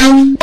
Thank